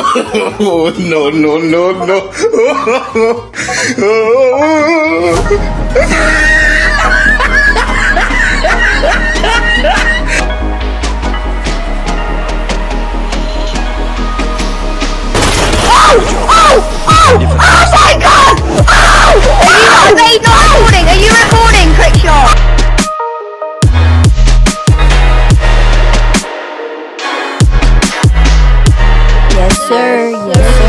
No, no, no, no. sir. Yes, sir.